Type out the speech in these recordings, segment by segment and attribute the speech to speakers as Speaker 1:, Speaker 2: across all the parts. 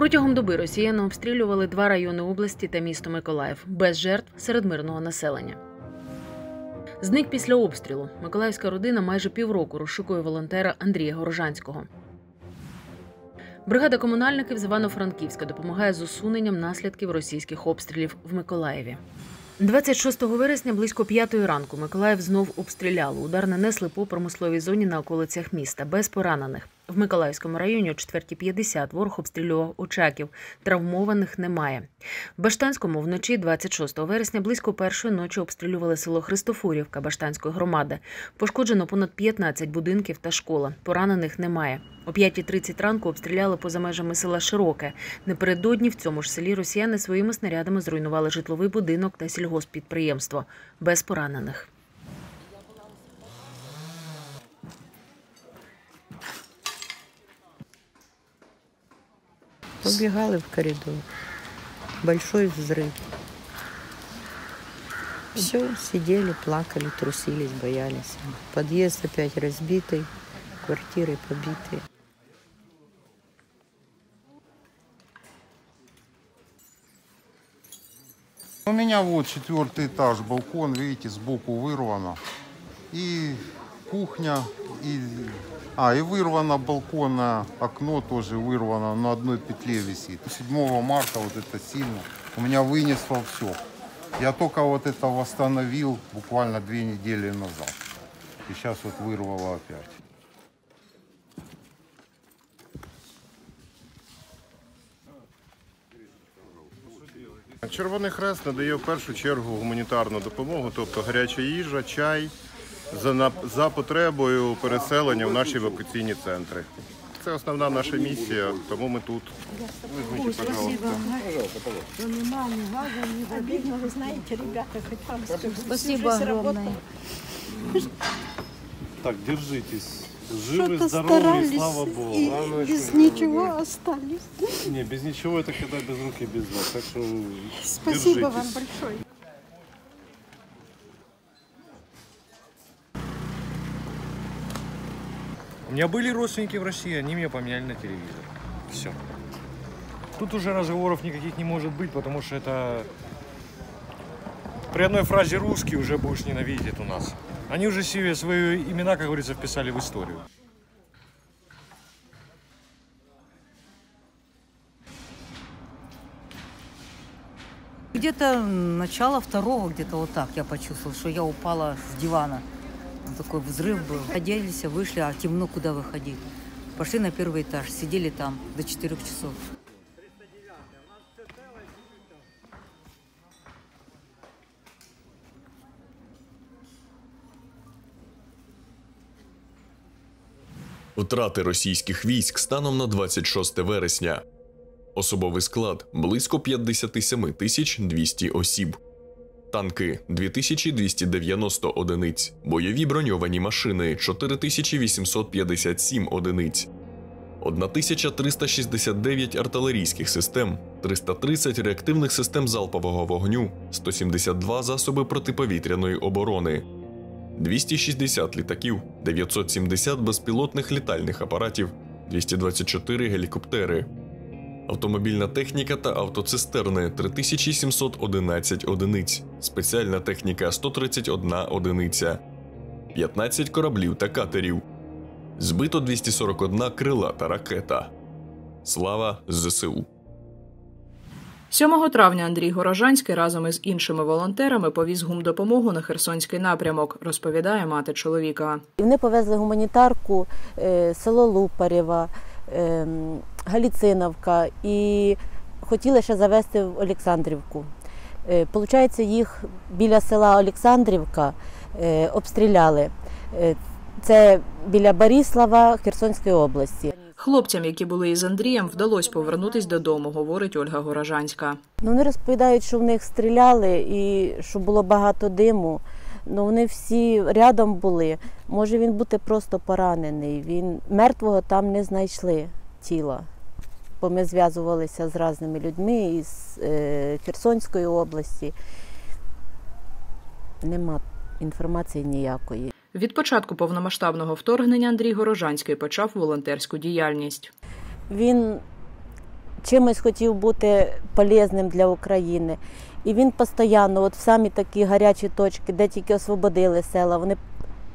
Speaker 1: Протягом доби росіяни обстрілювали два райони області та місто Миколаїв без жертв серед мирного населення. Зник після обстрілу. Миколаївська родина майже півроку розшукує волонтера Андрія Горожанського. Бригада комунальників з Івано-Франківська допомагає з усуненням наслідків російських обстрілів в Миколаєві. 26 вересня близько п'ятої ранку Миколаїв знов обстріляли. Удар нанесли по промисловій зоні на околицях міста без поранених. В Миколаївському районі о 4.50 ворог обстрілював Очаків. Травмованих немає. В Баштанському вночі 26 вересня близько першої ночі обстрілювали село Христофурівка Баштанської громади. Пошкоджено понад 15 будинків та школа. Поранених немає. О 5.30 ранку обстріляли поза межами села Широке. Напередодні в цьому ж селі росіяни своїми снарядами зруйнували житловий будинок та сільгоспідприємство. Без поранених.
Speaker 2: Побегали в коридор. Большой взрыв. Все, сидели, плакали, трусились, боялись. Подъезд опять разбитый, квартиры побитые.
Speaker 3: У меня вот четвертый этаж, балкон, видите, сбоку вырвано. И кухня, и... А, и вырвано балконное окно тоже вырвано, на одной петле висит. 7 марта вот это сильно. У меня вынесло все. Я только вот это восстановил буквально две недели назад. И сейчас вот вырвало опять.
Speaker 4: Червоний Хрест надає в першу чергу гуманітарну допомогу, тобто гаряча їжа, чай за, нап- за потребою переселення в наші евакуаційні центри. Це основна наша місія, тому ми тут. Візьміть, пожалуйста.
Speaker 5: Нема ни газа, ни воды, но вы знаете, ребята, хоть вам скажу,
Speaker 6: Спасибо
Speaker 5: жизнь работала.
Speaker 6: огромное.
Speaker 7: Так, держитесь. Живы,
Speaker 5: Что-то
Speaker 7: здоровы,
Speaker 5: старались
Speaker 7: слава Богу.
Speaker 5: и
Speaker 7: Главное,
Speaker 5: без
Speaker 7: что-
Speaker 5: ничего остались.
Speaker 7: Не, без ничего это когда без руки, без ног. Так что
Speaker 5: Спасибо
Speaker 7: держитесь.
Speaker 5: вам большое.
Speaker 8: У меня были родственники в России, они меня поменяли на телевизор. Все. Тут уже разговоров никаких не может быть, потому что это... При одной фразе «русский» уже будешь ненавидеть у нас. Они уже себе свои имена, как говорится, вписали в историю.
Speaker 6: Где-то начало второго, где-то вот так я почувствовала, что я упала с дивана. Вот Такой взрыв был. Оделись, вышли, а темно, куда выходить. Пошли на первый этаж, сидели там до 4 часов.
Speaker 9: Втрати російських військ станом на 26 вересня. Особовий склад близько 57 тисяч 200 осіб. Танки 2290 одиниць, бойові броньовані машини 4857 одиниць, 1369 артилерійських систем, 330 реактивних систем залпового вогню, 172 засоби протиповітряної оборони, 260 літаків, 970 безпілотних літальних апаратів, 224 гелікоптери, автомобільна техніка та автоцистерни 3711 одиниць, спеціальна техніка 131 одиниця, 15 кораблів та катерів, збито 241 крилата ракета. Слава ЗСУ!
Speaker 10: 7 травня Андрій Горожанський разом із іншими волонтерами повіз гумдопомогу на Херсонський напрямок, розповідає мати чоловіка.
Speaker 11: І вони повезли гуманітарку е, село Лупарєва, Галіциновка і хотіли ще завезти в Олександрівку. Е, Получається, їх біля села Олександрівка е, обстріляли. Е, Це біля Борислава Херсонської області.
Speaker 10: Хлопцям, які були із Андрієм, вдалося повернутись додому, говорить Ольга Горожанська.
Speaker 11: Ну, вони розповідають, що в них стріляли і що було багато диму. Ну, вони всі рядом були. Може він бути просто поранений. Він мертвого там не знайшли тіла. Бо ми зв'язувалися з різними людьми із е, Херсонської області. Нема інформації ніякої.
Speaker 10: Від початку повномасштабного вторгнення Андрій Горожанський почав волонтерську діяльність.
Speaker 11: Він чимось хотів бути полезним для України. І він постійно, от в самі такі гарячі точки, де тільки освободили села, вони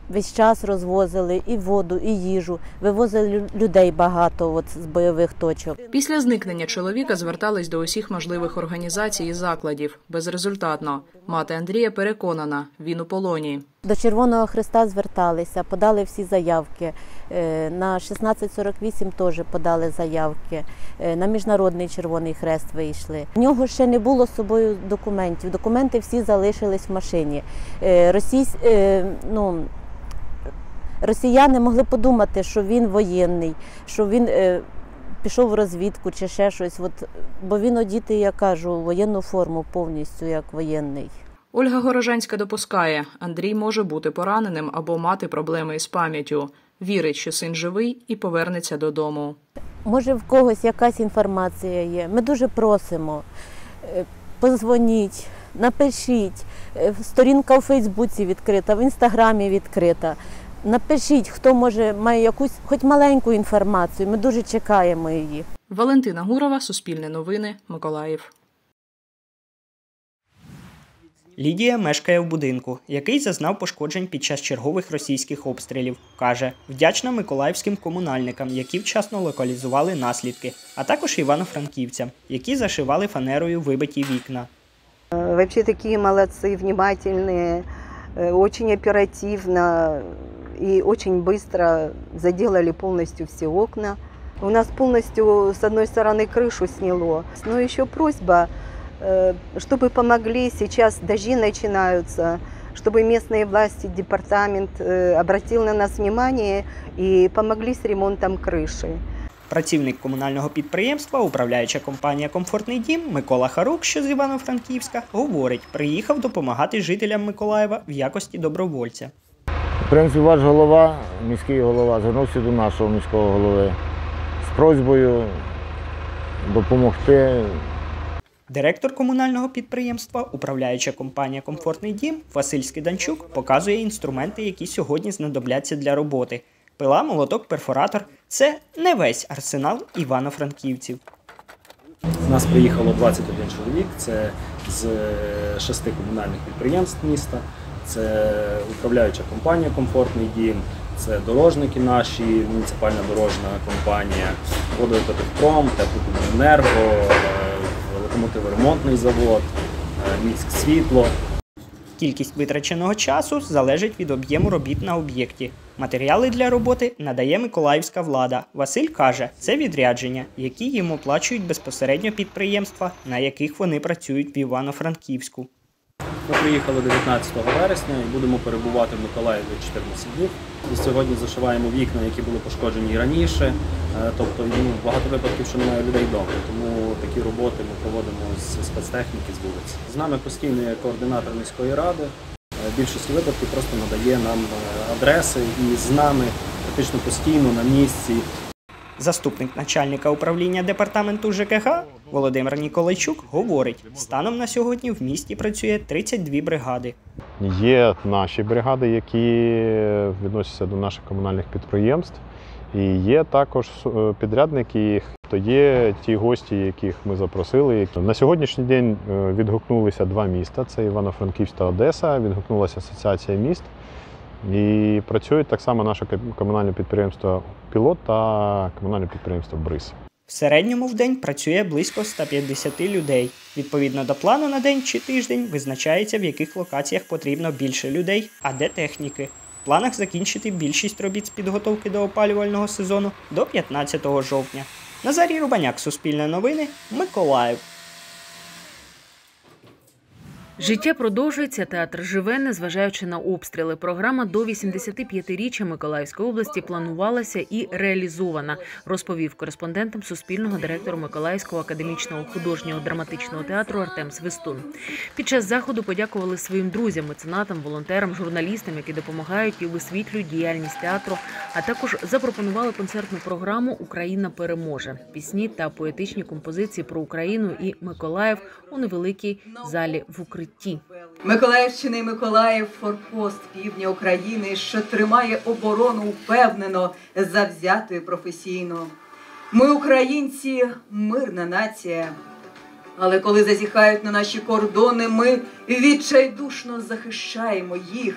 Speaker 11: весь час розвозили і воду, і їжу, вивозили людей багато от, з бойових точок.
Speaker 10: Після зникнення чоловіка звертались до усіх можливих організацій і закладів безрезультатно. Мати Андрія переконана, він у полоні.
Speaker 11: До Червоного Христа зверталися, подали всі заявки. Е, На 1648 теж подали заявки. Е, На Міжнародний Червоний Хрест вийшли. У нього ще не було з собою документів. Документи всі залишились в машині. Е, Російсь, ну, росіяни могли подумати, що він воєнний, що він е, пішов в розвідку чи ще щось. От, бо він одітий, я кажу, воєнну форму повністю як воєнний.
Speaker 10: Ольга Горожанська допускає, Андрій може бути пораненим або мати проблеми із пам'яттю. Вірить, що син живий і повернеться додому.
Speaker 11: Може, в когось якась інформація є. Ми дуже просимо. Е, Позвоніть, напишіть. Е, Сторінка у Фейсбуці відкрита, в інстаграмі відкрита. Напишіть, хто може має якусь хоч маленьку інформацію. Ми дуже чекаємо її.
Speaker 10: Валентина Гурова, Суспільне новини, Миколаїв.
Speaker 12: Лідія мешкає в будинку, який зазнав пошкоджень під час чергових російських обстрілів. Каже, вдячна миколаївським комунальникам, які вчасно локалізували наслідки, а також івано-франківцям, які зашивали фанерою вибиті вікна.
Speaker 2: Э, Вообще такие молодцы, внимательные, э, очень оперативно и очень быстро заделали полностью все окна. У нас полностью с одной стороны крышу сняло. Но еще просьба, э, чтобы помогли, сейчас дожди начинаются, чтобы местные власти, департамент э, обратил на нас внимание и помогли с ремонтом крыши.
Speaker 12: Працівник комунального підприємства, управляюча компанія Комфортний дім Микола Харук, що з Івано-Франківська, говорить, приїхав допомагати жителям Миколаєва в якості добровольця.
Speaker 13: В принципі, ваш голова, міський голова, звернувся до нашого міського голови з просьбою допомогти.
Speaker 12: Директор комунального підприємства, управляюча компанія Комфортний дім Василь Скиданчук показує інструменти, які сьогодні знадобляться для роботи. Пила, молоток, перфоратор це не весь арсенал івано-франківців.
Speaker 14: У нас приїхало 21 чоловік. Це з шести комунальних підприємств міста, це управляюча компанія Комфортний дім, це дорожники наші, муніципальна дорожна компанія, водоекотехпром, теплокомуненерго, е, локомотиворемонтний завод, е, Міськ світло.
Speaker 12: Кількість витраченого часу залежить від об'єму робіт на об'єкті. Матеріали для роботи надає миколаївська влада. Василь каже, це відрядження, які їм оплачують безпосередньо підприємства, на яких вони працюють в Івано-Франківську.
Speaker 14: Ми приїхали 19 вересня і будемо перебувати в Миколаєві 14 днів. І сьогодні зашиваємо вікна, які були пошкоджені раніше. Е, Тобто ну, багато випадків, що немає людей вдома. Тому такі роботи ми проводимо з спецтехніки з вулиці. З нами постійно є координатор міської ради. Е, Більшість випадків просто надає нам е, адреси і з нами практично постійно на місці
Speaker 12: Заступник начальника управління департаменту ЖКГ Володимир Ніколайчук говорить, станом на сьогодні в місті працює 32 бригади.
Speaker 15: Є наші бригади, які відносяться до наших комунальних підприємств. І є також е, підрядники, то є ті гості, яких ми запросили. На сьогоднішній день е, відгукнулися два міста: це Івано-Франківськ та Одеса. Відгукнулася асоціація міст. І працюють так само наше комунальне підприємство Пілот та комунальне підприємство Бриз.
Speaker 12: В середньому в день працює близько 150 людей. Відповідно до плану на день чи тиждень визначається, в яких локаціях потрібно більше людей, а де техніки. В планах закінчити більшість робіт з підготовки до опалювального сезону до 15 жовтня. Назарій Рубаняк, Суспільне новини, Миколаїв.
Speaker 1: Життя продовжується. Театр живе, незважаючи на обстріли. Програма до 85-річчя Миколаївської області планувалася і реалізована, розповів кореспондентам Суспільного директор Миколаївського академічного художнього драматичного театру Артем Свистун. Під час заходу подякували своїм друзям, меценатам, волонтерам, журналістам, які допомагають і висвітлюють діяльність театру. А також запропонували концертну програму Україна переможе пісні та поетичні композиції про Україну і Миколаїв у невеликій залі в укритті.
Speaker 16: Миколаївщина і Миколаїв форпост півдня України, що тримає оборону впевнено, завзято і професійно. Ми, українці, мирна нація. Але коли зазіхають на наші кордони, ми відчайдушно захищаємо їх.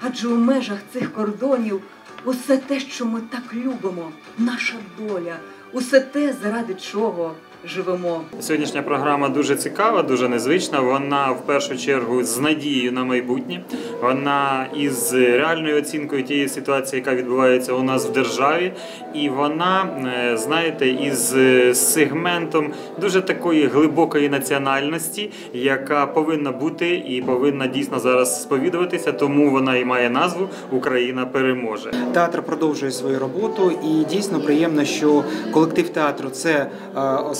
Speaker 16: Адже у межах цих кордонів усе те, що ми так любимо, наша доля, усе те, заради чого живемо.
Speaker 17: Сьогоднішня програма дуже цікава, дуже незвична. Вона в першу чергу з надією на майбутнє. Вона із реальною оцінкою тієї ситуації, яка відбувається у нас в державі, і вона, е, знаєте, із е, сегментом дуже такої глибокої національності, яка повинна бути і повинна дійсно зараз сповідуватися. Тому вона і має назву Україна переможе.
Speaker 18: Театр продовжує свою роботу, і дійсно приємно, що колектив театру це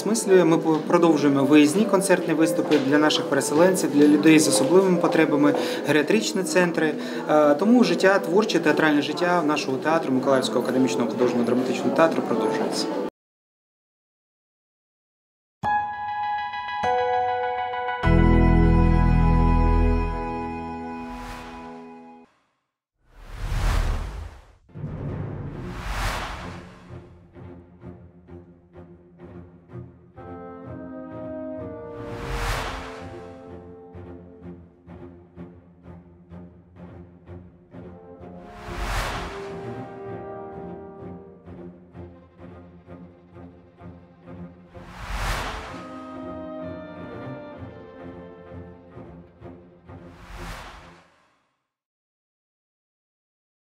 Speaker 18: е, осмислює. Ми продовжуємо виїзні концертні виступи для наших переселенців, для людей з особливими потребами, геріатричні центри. Е, Тому життя, творче театральне життя нашого театру Миколаївського академічного художнього драматичного театру продовжується.